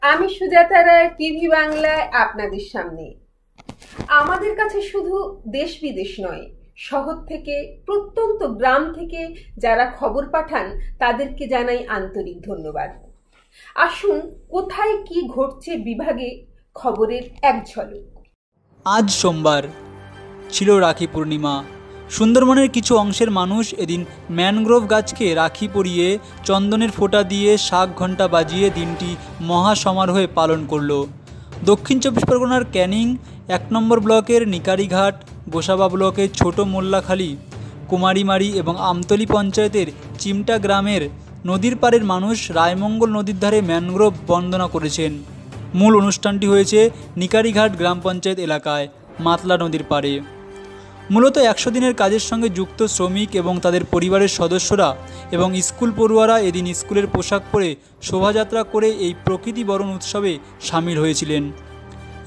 আমি সুজাতা রায় টিভি বাংলায় আপনাদের সামনে। আমাদের কাছে শুধু দেশ বিদেশ নয়, শহর থেকে, প্রত্যন্ত গ্রাম থেকে যারা খবর পাঠান, তাদেরকে জানাই আন্তরিক ধন্যবাদ। আসুন, কোথায় কি ঘটছে বিভাগে খবরের এক ঝলক। আজ সোমবার ছিল রাখি পূর্ণিমা। সুন্দরবনের কিছু অংশের মানুষ এদিন ম্যানগ্রোভ গাছকে রাখি পরিয়ে চন্দনের ফোঁটা দিয়ে শাক ঘণ্টা বাজিয়ে দিনটি মহা সমারোহে পালন করল। দক্ষিণ চব্বিশ পরগনার ক্যানিং, এক নম্বর ব্লকের নিকারিঘাট, গোসাবা ব্লকের ছোট মোল্লাখালী, কুমারীমারি এবং আমতলি পঞ্চায়েতের চিমটা গ্রামের নদীর পাড়ের মানুষ রায়মঙ্গল নদীর ধারে ম্যানগ্রোভ বন্দনা করেছেন। মূল অনুষ্ঠানটি হয়েছে নিকারিঘাট গ্রাম পঞ্চায়েত এলাকায়, মাতলা নদীর পাড়ে। মূলত একশো দিনের কাজের সঙ্গে যুক্ত শ্রমিক এবং তাদের পরিবারের সদস্যরা এবং স্কুল পড়ুয়ারা এদিন স্কুলের পোশাক পরে শোভাযাত্রা করে এই প্রকৃতি বরণ উৎসবে সামিল হয়েছিলেন।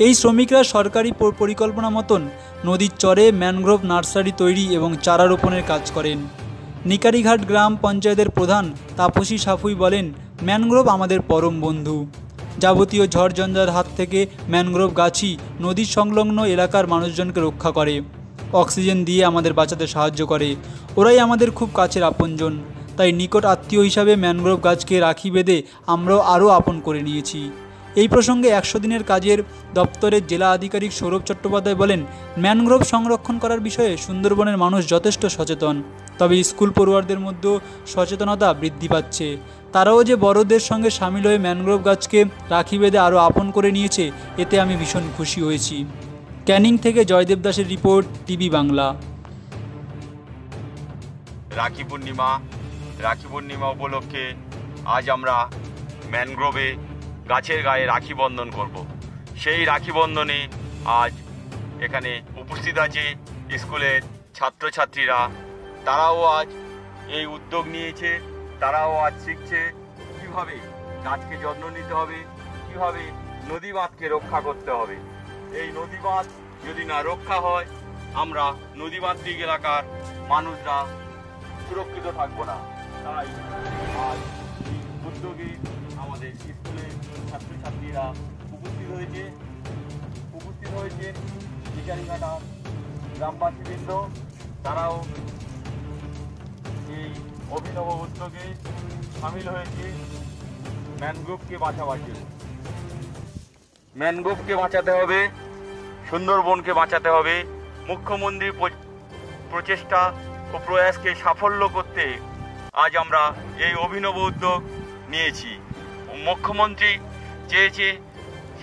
এই শ্রমিকরা সরকারি পরিকল্পনা মতন নদীর চরে ম্যানগ্রোভ নার্সারি তৈরি এবং চারা রোপণের কাজ করেন। নিকারিঘাট গ্রাম পঞ্চায়েতের প্রধান তাপসী সাফুই বলেন, ম্যানগ্রোভ আমাদের পরম বন্ধু। যাবতীয় ঝড় ঝঞ্ঝার হাত থেকে ম্যানগ্রোভ গাছই নদী সংলগ্ন এলাকার মানুষজনকে রক্ষা করে। অক্সিজেন দিয়ে আমাদের বাঁচাতে সাহায্য করে। ওরাই আমাদের খুব কাছের আপনজন। তাই নিকট আত্মীয় হিসাবে ম্যানগ্রোভ গাছকে রাখি বেঁধে আমরাও আরও আপন করে নিয়েছি। এই প্রসঙ্গে একশো দিনের কাজের দপ্তরের জেলা আধিকারিক সৌরভ চট্টোপাধ্যায় বলেন, ম্যানগ্রোভ সংরক্ষণ করার বিষয়ে সুন্দরবনের মানুষ যথেষ্ট সচেতন। তবে স্কুল পড়ুয়ারদের মধ্যেও সচেতনতা বৃদ্ধি পাচ্ছে। তারাও যে বড়দের সঙ্গে সামিল হয়ে ম্যানগ্রোভ গাছকে রাখি বেঁধে আরও আপন করে নিয়েছে, এতে আমি ভীষণ খুশি হয়েছি। ক্যানিং থেকে জয়দেব দাসের রিপোর্ট, টিভি বাংলা। রাখি পূর্ণিমা রাখি পূর্ণিমা উপলক্ষে আজ আমরা ম্যানগ্রোভে গাছের গায়ে রাখি বন্ধন করব। সেই রাখি বন্ধনে আজ এখানে উপস্থিত আছে স্কুলের ছাত্রছাত্রীরা। তারাও আজ এই উদ্যোগ নিয়েছে, তারাও আজ শিখছে কীভাবে গাছকে যত্ন নিতে হবে, কীভাবে নদী বাঁধকে রক্ষা করতে হবে। এই নদী বাঁধ যদি না রক্ষা হয়, আমরা নদী মাতৃক এলাকার মানুষরা সুরক্ষিত থাকব না। তাই আজ উদ্যোগে আমাদের স্কুলের ছাত্রছাত্রীরা উপস্থিত হয়েছে। উপস্থিত হয়েছে বিচারিঘাটা গ্রামবাসীবৃন্দ। তারাও এই অভিনব উদ্যোগে সামিল হয়েছে ম্যানগ্রোভকে বাঁচাবাঁচি ম্যানগ্রোভকে বাঁচাতে হবে। সুন্দরবনকে বাঁচাতে হবে। মুখ্যমন্ত্রীর প্র- প্রচেষ্টা ও প্রয়াসকে সাফল্য করতে আজ আমরা এই অভিনব উদ্যোগ নিয়েছি। মুখ্যমন্ত্রী চেয়েছে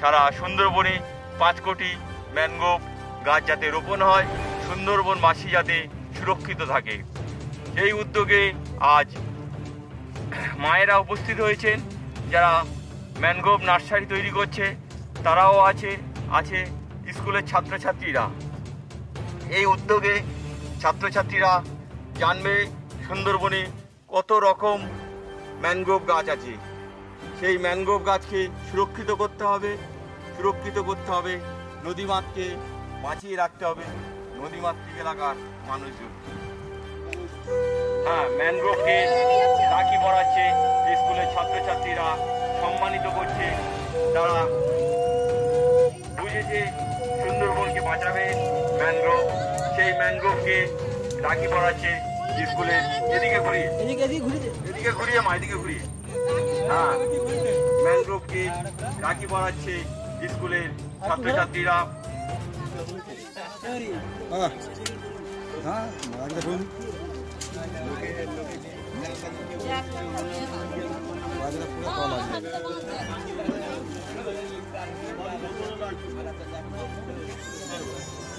সারা সুন্দরবনে পাঁচ কোটি ম্যানগ্রোভ গাছ যাতে রোপণ হয়, সুন্দরবনবাসী যাতে সুরক্ষিত থাকে। এই উদ্যোগে আজ মায়েরা উপস্থিত হয়েছেন। যারা ম্যানগ্রোভ নার্সারি তৈরি করছে, তারাও আছে আছে স্কুলের ছাত্রছাত্রীরা। এই উদ্যোগে ছাত্রছাত্রীরা জানবে সুন্দরবনে কত রকম ম্যানগ্রোভ গাছ আছে। সেই ম্যানগ্রোভ গাছকে সুরক্ষিত করতে হবে, সুরক্ষিত করতে হবে নদীমাতকে, বাঁচিয়ে রাখতে হবে নদীমাতৃক এলাকার মানুষজন। হ্যাঁ ম্যানগ্রোভকে রাখি পড়াচ্ছে স্কুলের ছাত্রছাত্রীরা সম্মানিত করছে, তারা ম্যানগ্রোভ সেই ম্যানগ্রোভকে রাখি পড়াচ্ছে স্কুলের এদিকে ঘুরিয়ে। এদিকে ঘুরিয়ে মা এদিকে ঘুরিয়ে। হ্যাঁ ম্যানগ্রোভকে রাখি পড়াচ্ছে স্কুলের ছাত্রছাত্রীরা।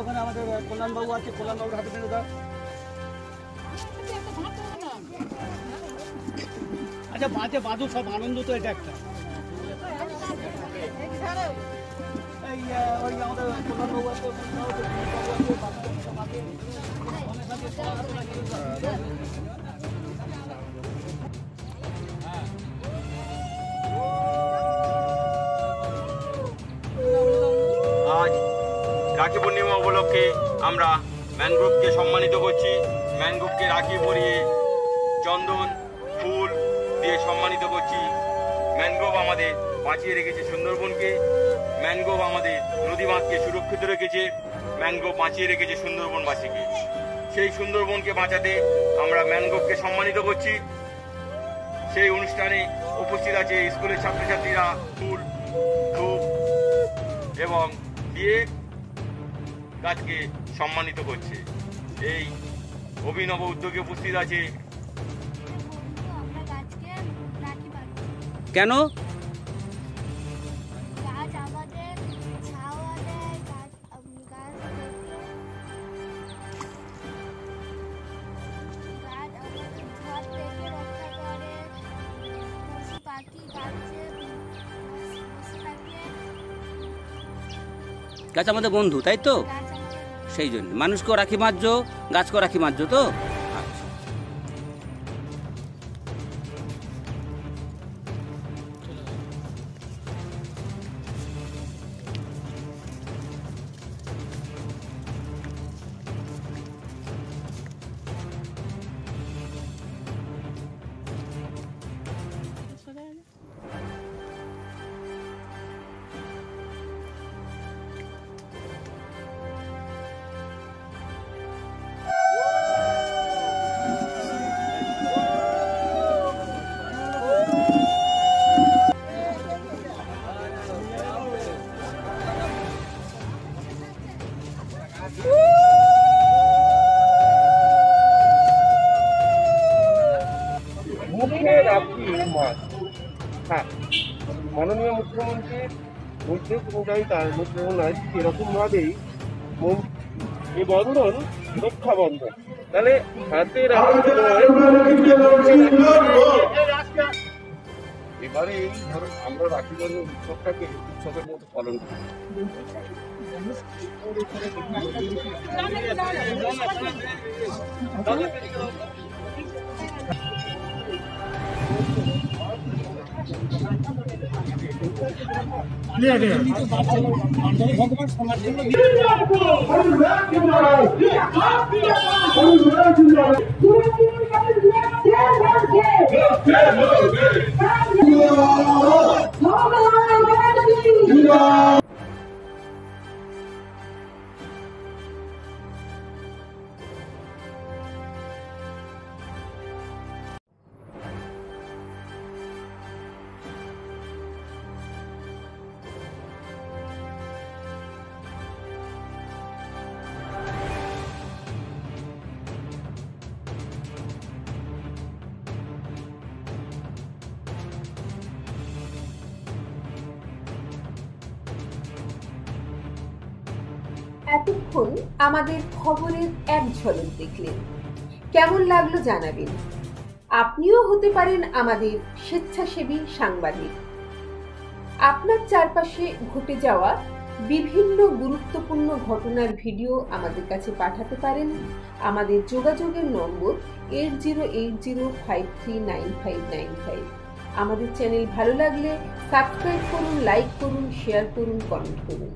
ওখানে আমাদের কল্যাণবাবু আছে কল্যাণবাবুর হাতে ফেলে আচ্ছা বাঁধে বাঁধো সব আনন্দ তো এটা একটা কল্যাণবাবু আছে আমাদের কল্যাণবাবু আছে, বাচ্চা আছে। রাখি পূর্ণিমা উপলক্ষে আমরা ম্যানগ্রোভকে সম্মানিত করছি। ম্যানগ্রোভকে রাখি পরিয়ে চন্দন, ফুল দিয়ে সম্মানিত করছি। ম্যানগ্রোভ আমাদের বাঁচিয়ে রেখেছে সুন্দরবনকে। ম্যানগ্রোভ আমাদের নদীমাতকে সুরক্ষিত রেখেছে। ম্যানগ্রোভ বাঁচিয়ে রেখেছে সুন্দরবনবাসীকে। সেই সুন্দরবনকে বাঁচাতে আমরা ম্যানগ্রোভকে সম্মানিত করছি। সেই অনুষ্ঠানে উপস্থিত আছে স্কুলের ছাত্রছাত্রীরা ফুল ধূপ এবং দিয়ে গাছকে সম্মানিত করছে। এই অভিনব উদ্যোগে উপস্থিত আছে কেন? গাছ আমাদের বন্ধু তাই তো? সেই জন্য। মানুষকেও রাখি মারছো গাছকেও রাখি মারছো তো? মাননীয় মুখ্যমন্ত্রীর নির্দেশ অনুযায়ী তার মধ্যে নাই এরকম ভাবেই মন- এই বন্ধন রক্ষাবন্ধন তাহলে হাতে নয় এবারে এই ধরো আমরা রাখি বন্ধন উৎসবটাকে উৎসবের মতো পালন করি ভগবান সমাজ এতক্ষণ আমাদের খবরের এক ঝলক দেখলেন। কেমন লাগল জানাবেন। আপনিও হতে পারেন আমাদের স্বেচ্ছাসেবী সাংবাদিক। আপনার চারপাশে ঘটে যাওয়া বিভিন্ন গুরুত্বপূর্ণ ঘটনার ভিডিও আমাদের কাছে পাঠাতে পারেন। আমাদের যোগাযোগের নম্বর eight zero eight zero five three nine five nine five. আমাদের চ্যানেল ভালো লাগলে সাবস্ক্রাইব করুন, লাইক করুন, শেয়ার করুন, কমেন্ট করুন।